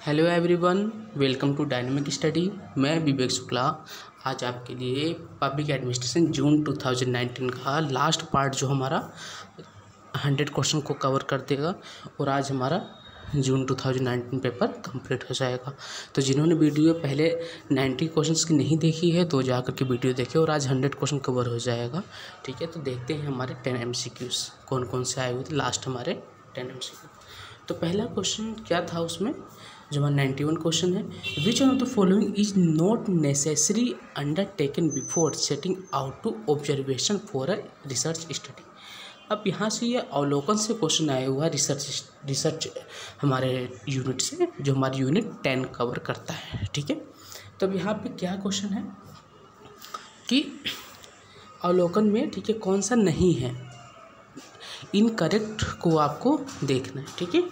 Hello everyone, welcome to dynamic study मैं विवेक शुक्ला। आज आपके लिए पब्लिक एडमिनिस्ट्रेशन जून 2019 का लास्ट पार्ट जो हमारा हंड्रेड क्वेश्चन को कवर कर देगा और आज हमारा जून 2019 पेपर कंप्लीट हो जाएगा। तो जिन्होंने वीडियो पहले 90 क्वेश्चंस की नहीं देखी है तो जाकर के वीडियो देखें और आज 100 क्वेश्चन कवर हो जाएगा। ठीक है तो देखते हैं हमारे 10 एम कौन कौन से आए हुए थे लास्ट हमारे 10 एम तो पहला क्वेश्चन क्या था उसमें? जो हमारा नाइन्टी वन क्वेश्चन है which of the following is not necessary undertaken before setting out to observation for a research study अब यहाँ से ये अवलोकन से क्वेश्चन आया हुआ रिसर्च रिसर्च हमारे यूनिट से, जो हमारी यूनिट टेन कवर करता है, ठीक है? तो अब यहाँ पे क्या क्वेश्चन है? कि अवलोकन में, ठीक है, कौन सा नहीं है? इनकरेक्ट को आपको देखना है, ठीक है?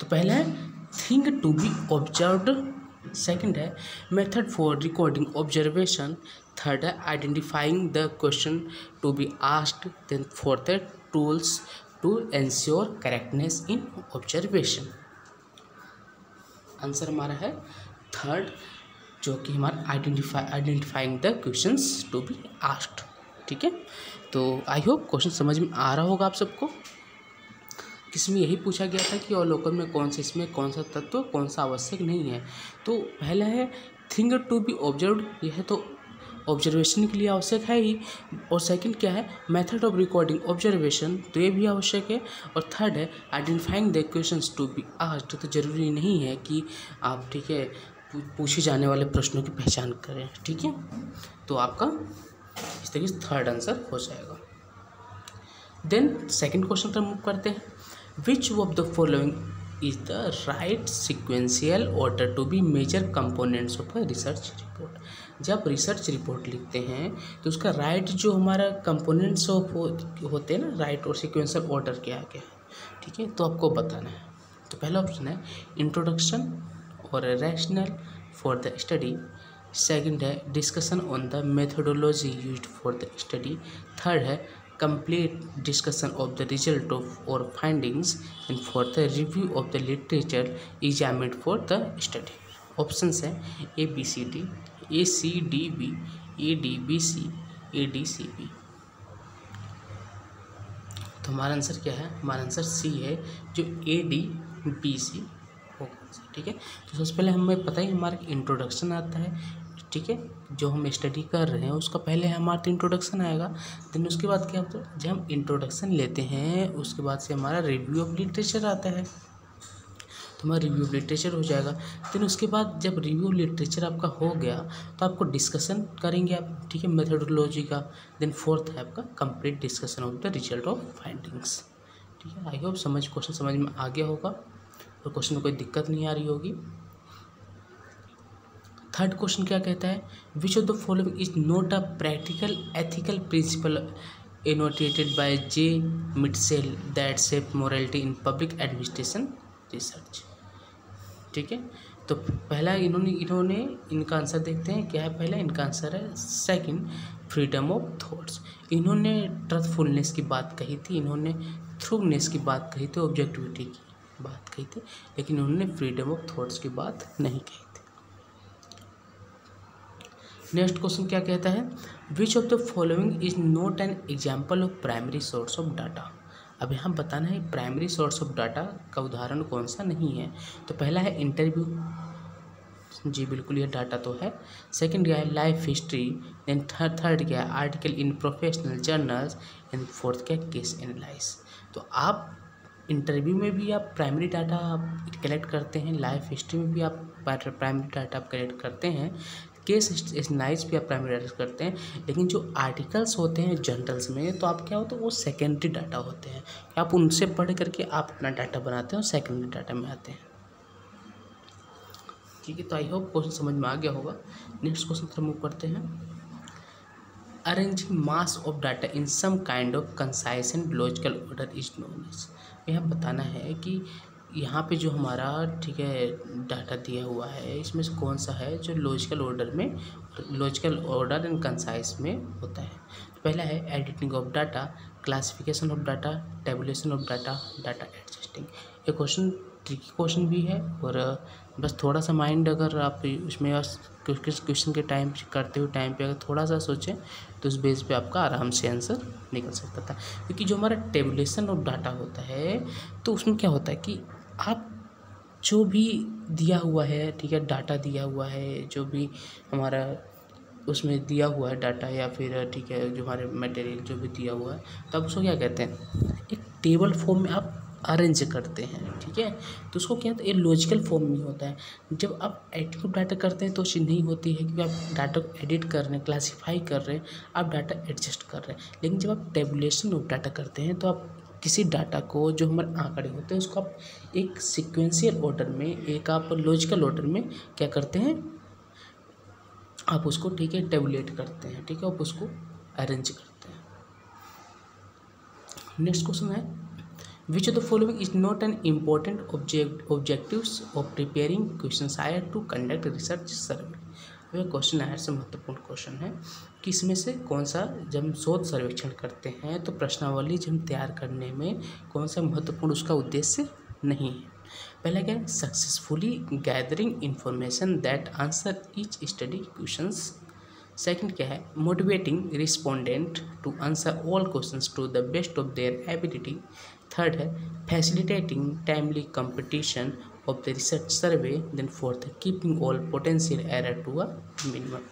तो पहला है thing to be observed second है method for recording observation third है identifying the question to be asked then fourth है tools to ensure correctness in observation answer हमारा है थर्ड जो कि हमारा identify identifying the question to be asked ठीक है? तो आई होप क्वेश्चन समझ में आ रहा होगा आप सबको। इसमें यही पूछा गया था कि अवलोकन में कौन सा इसमें कौन सा तत्व, कौन सा आवश्यक नहीं है। तो पहला है थिंग टू बी ऑब्ज़र्व यह तो ऑब्जर्वेशन के लिए आवश्यक है ही। और सेकंड क्या है मेथड ऑफ़ रिकॉर्डिंग ऑब्जर्वेशन तो ये भी आवश्यक है। और थर्ड है identifying the question to be asked तो ज़रूरी नहीं है कि आप, ठीक है पूछे जाने वाले प्रश्नों की पहचान करें, ठीक है? तो आपका इस तरीके से थर्ड आंसर हो जाएगा। देन सेकंड क्वेश्चन पर मूव करते हैं। Which of the following is the right sequential order to be major components of a research report? जब रिसर्च रिपोर्ट लिखते हैं तो उसका राइट जो हमारा कंपोनेंट्स ऑफ़ होते हैं ना राइट और सिक्वेंशियल ऑर्डर क्या क्या है। ठीक है? तो आपको बताना है। तो पहला ऑप्शन है इंट्रोडक्शन और rationale for the study second है discussion on the methodology used for the study third है complete discussion of the result of or findings and for the review of the literature examined for the study options हैं A B C D A C D B A D B C A D C B तो हमारा answer क्या है हमारा answer C है जो ए D B सी होगा ठीक है तो सबसे पहले हमें पता ही हमारा इंट्रोडक्शन आता है ठीक है जो हम स्टडी कर रहे हैं, उसका पहले हमारा तो इंट्रोडक्शन आएगा। देन उसके बाद क्या होता है? जब हम इंट्रोडक्शन लेते हैं, उसके बाद से हमारा रिव्यू ऑफ़ लिटरेचर आता है। तो हमारा रिव्यू ऑफ़ लिटरेचर हो जाएगा। देन उसके बाद जब रिव्यू लिटरेचर आपका हो गया तो आपको डिस्कशन करेंगे आप, ठीक है मेथोडोलॉजी का। देन फोर्थ है आपका complete discussion of the result of findings ठीक है आई होप समझ क्वेश्चन समझ में आ गया होगा। और क्वेश्चन में कोई दिक्कत नहीं आ रही होगी। थर्ड क्वेश्चन क्या कहता है? Which of the following is not a practical ethical principle annotated by J Mitchell that shape morality in public administration research ठीक है? तो पहला इन्होंने इन्होंने इनका आंसर देखते हैं। क्या है पहला? इनका आंसर है सेकंड फ्रीडम ऑफ़ थॉट्स इन्होंने ट्रथफुलनेस की बात कही थी। इन्होंने थ्रूनेस की बात कही थी ऑब्जेक्टिविटी की बात कही थी, लेकिन उन्होंने फ्रीडम ऑफ़ थॉट्स की बात नहीं कही। नेक्स्ट क्वेश्चन क्या कहता है? Which of the following is not an example of primary source of data अब यहाँ बताना है प्राइमरी सोर्स ऑफ़ डाटा का उदाहरण कौन सा नहीं है? तो पहला है इंटरव्यू जी बिल्कुल ये डाटा तो है। सेकंड गया है life history then third third है article in professional journals and fourth गया केस एनालाइज तो आप इंटरव्यू में भी आप प्राइमरी डाटा आप कलेक्ट करते हैं लाइफ हिस्ट्री में भी आप प्राइमरी डाटा आप कलेक्ट करते हैं केस एनालाइज भी आप प्राइमरी डाटा करते हैं, लेकिन जो आर्टिकल्स होते हैं जर्नल्स में तो आप क्या होता है, वो सेकेंडरी डाटा होते हैं। आप उनसे पढ़ करके आप अपना डाटा बनाते हैं और सेकेंडरी डाटा में आते हैं। ठीक है तो आई होप क्वेश्चन समझ में आ गया होगा। नेक्स्ट क्वेश्चन तरफ़ मूव करते हैं। Arranging mass of data in some kind of concise and logical order is known यह बताना है कि यहाँ पे जो हमारा, ठीक है, डाटा दिया हुआ है, इसमें से कौन सा है जो लॉजिकल ऑर्डर में लॉजिकल ऑर्डर एंड कंसाइज में होता है? तो पहला है editing of data classification of data tabulation of data data adjusting ये क्वेश्चन ट्रिकी क्वेश्चन भी है और, बस थोड़ा सा माइंड अगर आप उसमें किस क्वेश्चन के टाइम करते हुए टाइम पे अगर थोड़ा सा सोचें तो उस बेस पे आपका आराम से आंसर निकल सकता था। क्योंकि जो हमारा टेबुलेशन ऑफ़ डाटा होता है तो उसमें क्या होता है कि आप जो भी दिया हुआ है, ठीक है, डाटा दिया हुआ है, जो भी हमारा उसमें दिया हुआ है डाटा या फिर, ठीक है, जो हमारे मटेरियल जो भी दिया हुआ है तो आप उसको क्या कहते हैं? एक टेबल फॉर्म में आप अरेंज करते हैं, ठीक है? तो उसको क्या होता है? लॉजिकल फॉर्म में होता है। जब आप एडिट डाटा करते हैं तो चीज़ नहीं होती है क्योंकि आप डाटा को एडिट कर रहे हैं क्लासीफाई कर रहे हैं, आप डाटा एडजस्ट कर रहे हैं। लेकिन जब आप टेबुलेशन ऑफ़ डाटा करते हैं तो आप किसी डाटा को जो हमारे आंकड़े होते हैं, उसको आप एक सिक्वेंशियल ऑर्डर में, एक आप लॉजिकल ऑर्डर में क्या करते हैं? आप उसको ठीक है टेबुलेट करते हैं, ठीक है? आप उसको अरेंज करते हैं। नेक्स्ट क्वेश्चन है which of the following is not an important object objectives of preparing questionnaire to conduct research survey यह क्वेश्चन आयर से महत्वपूर्ण क्वेश्चन है कि इसमें से कौन सा जब हम शोध सर्वेक्षण करते हैं तो प्रश्नावली जब हम तैयार करने में कौन सा महत्वपूर्ण उसका उद्देश्य नहीं है। पहला क्या है? Successfully gathering information that answer each study question second क्या है? Motivating respondent to answer all questions to the best of their ability third है facilitating timely competition of the research survey then fourth keeping all potential error to a minimum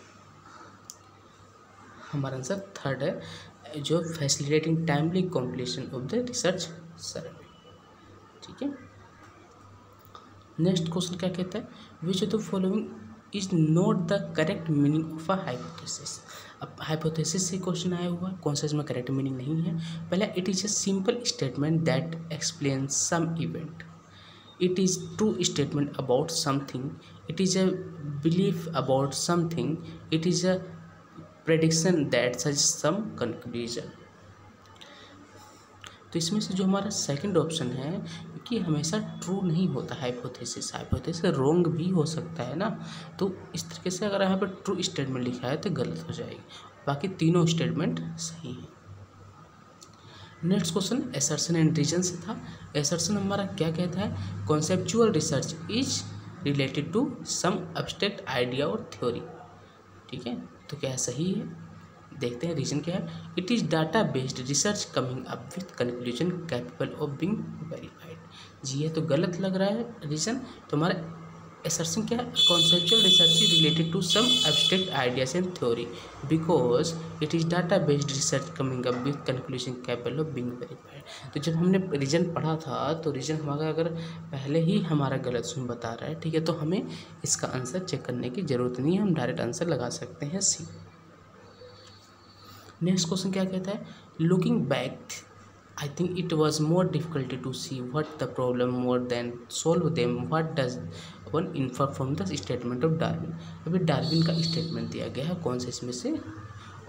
हमारा answer third है, जो facilitating timely completion of the research survey ठीक है? Next question क्या कहता है? Which of the following is not the correct meaning of a hypothesis अब hypothesis से क्वेश्चन आया हुआ है कौन सा इसमें करेक्ट मीनिंग नहीं है? पहला it is a simple statement that explain some event it is true statement about something it is a belief about something it is a prediction that सज सम कंक्लूजन तो इसमें से जो हमारा सेकंड ऑप्शन है, कि हमेशा ट्रू नहीं होता हाइपोथेसिस हाइपोथेसिस रोंग भी हो सकता है ना? तो इस तरीके से अगर यहाँ पर ट्रू स्टेटमेंट लिखा है तो गलत हो जाएगी। बाकी तीनों स्टेटमेंट सही हैं। Next question assertion and reason से था। एसर्सन हमारा क्या कहता है? Conceptual research is related to some abstract idea और थ्योरी ठीक है? तो क्या सही है। देखते हैं रीजन क्या है। It is data based research coming up with conclusion capable of being verified जी, ये तो गलत लग रहा है रीजन तो हमारा assertion क्या है conceptual research related to some abstract ideas and theory because it is data based research coming up with conclusion capable of being verified तो जब हमने रीजन पढ़ा था तो रीजन हमारा अगर पहले ही हमारा गलत सुन बता रहा है ठीक है तो हमें इसका आंसर चेक करने की ज़रूरत नहीं है हम डायरेक्ट आंसर लगा सकते हैं सी नेक्स्ट क्वेश्चन क्या कहता है looking back I think it was more difficulty to see what the problem more than solve them what does one infer from the statement of Darwin अभी डार्विन का statement दिया गया है, कौन से इसमें से?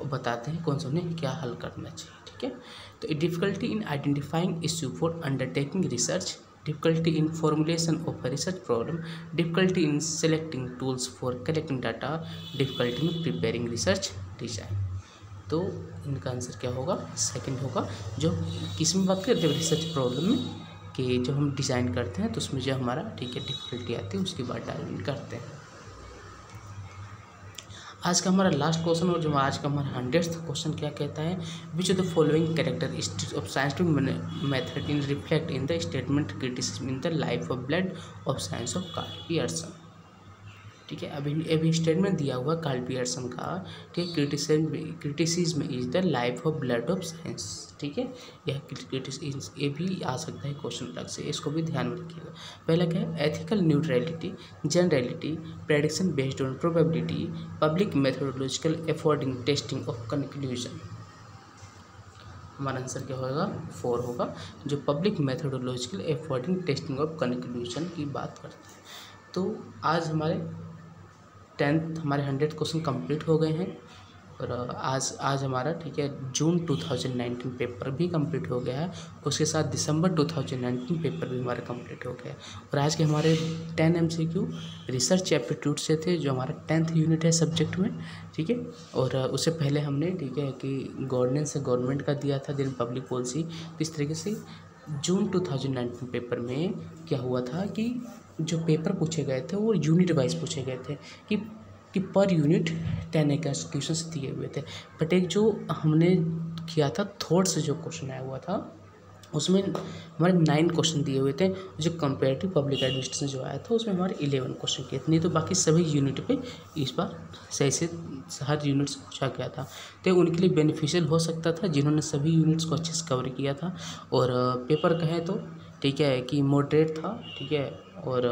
बताते हैं कौन सा उन्हें क्या हल करना चाहिए, ठीक है? तो difficulty in identifying issue for undertaking research in formulation of a research problem, difficulty in selecting tools for collecting data, difficulty in preparing research design तो इनका आंसर क्या होगा? सेकंड होगा, जो किसमें बात करते हैं रिसर्च प्रॉब्लम में, कि जो हम डिज़ाइन करते हैं तो उसमें जो हमारा, ठीक है डिफिकल्टी आती है, उसके बाद डायमेंट करते हैं। आज का हमारा लास्ट क्वेश्चन और जो आज का हमारा हंड्रेड क्वेश्चन क्या कहता है? Which of the following character of scientific method in reflect in the statement criticism in the life of blood of science of Karl Pearson ठीक है, अभी अभी स्टेटमेंट दिया हुआ कार्ल पियर्सन का criticism criticism is the life of blood of science ठीक है? यह क्रिटिस ये भी आ सकता है क्वेश्चन अलग से, इसको भी ध्यान में रखिएगा। पहला क्या है? Ethical neutrality generality prediction based on probability public methodological affording testing of conclusion हमारा आंसर क्या होगा? फोर होगा, जो public methodological affording testing of conclusion की बात करते हैं। तो आज हमारे टेंथ हमारे हंड्रेड क्वेश्चन कंप्लीट हो गए हैं और आज आज हमारा, ठीक है, जून 2019 पेपर भी कंप्लीट हो गया है। उसके साथ दिसंबर 2019 पेपर भी हमारा कंप्लीट हो गया है। और आज के हमारे टेन एम रिसर्च एप्टीट्यूड से थे, जो हमारा टेंथ यूनिट है सब्जेक्ट में, ठीक है? और उससे पहले हमने, ठीक है, कि गवर्नेंस गवर्नमेंट का दिया था दिन पब्लिक पॉलिसी इस तरीके से? जून 2019 पेपर में क्या हुआ था कि जो पेपर पूछे गए थे, वो यूनिट वाइज पूछे गए थे कि कि पर यूनिट टेन क्वेश्चन दिए हुए थे। बट एक जो हमने किया था थोड़ से जो क्वेश्चन आया हुआ था, उसमें हमारे नाइन क्वेश्चन दिए हुए थे, जो कंपेरेटिव पब्लिक एडमिनिस्ट्रेशन जो आया था, उसमें हमारे इलेवन क्वेश्चन किए थे। नहीं तो बाकी सभी यूनिट पे इस बार सही से हर यूनिट से पूछा गया था। तो उनके लिए बेनिफिशियल हो सकता था, जिन्होंने सभी यूनिट्स को अच्छे से कवर किया था। और पेपर कहें तो ठीक है, कि मोडरेट था, ठीक है, और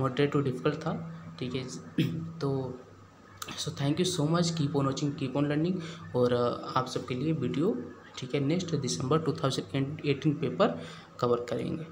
मोडरेट टू डिफ़िकल्ट था, ठीक है तो so thank you so much keep on watching keep on learning और आप सबके लिए वीडियो ठीक है नेक्स्ट दिसंबर 2018 पेपर कवर करेंगे।